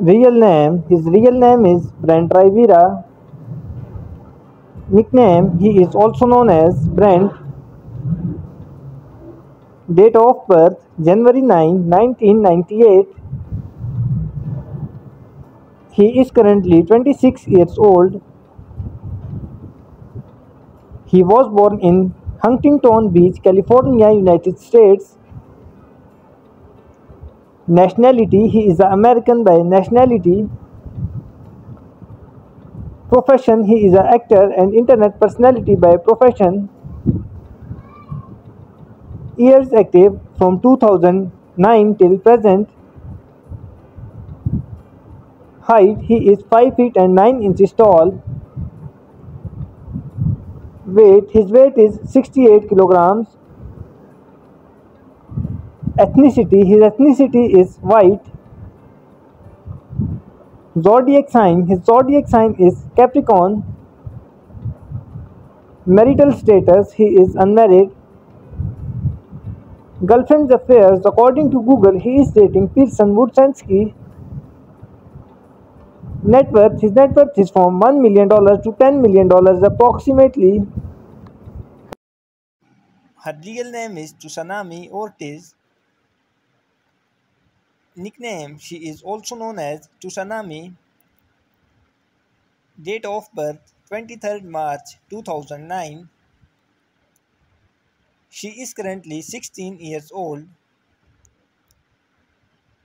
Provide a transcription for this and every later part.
Real name His real name is Brent Rivera. Nickname He is also known as Brent. Date of birth January 9, 1998. He is currently 26 years old. He was born in Huntington Beach, California, United States. Nationality He is an American by nationality. Profession He is an actor and internet personality by profession. Years active from 2009 till present. Height He is 5 feet and 9 inches tall. Weight His weight is 68 kilograms. Ethnicity His ethnicity is white. Zodiac sign His zodiac sign is Capricorn. Marital status He is unmarried. Girlfriend's affairs According to Google, he is dating Pierson Wodzynski. Net worth His net worth is from $1 million to $10 million approximately. Her real name is Txunamy Ortiz. Nickname She is also known as Txunamy. Date of birth 23rd March 2009. She is currently 16 years old.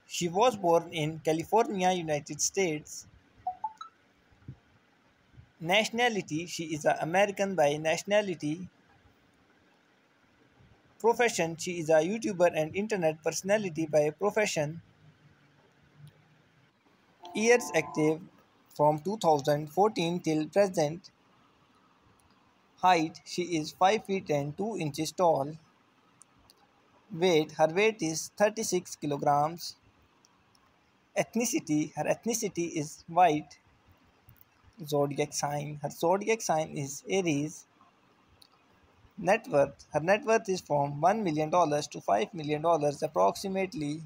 She was born in California, United States. Nationality She is an American by nationality. Profession She is a YouTuber and internet personality by profession. Years active from 2014 till present. Height She is 5 feet and 2 inches tall. Weight Her weight is 36 kilograms. Ethnicity Her ethnicity is white. Zodiac sign Her zodiac sign is Aries. Net worth Her net worth is from $1 million to $5 million approximately.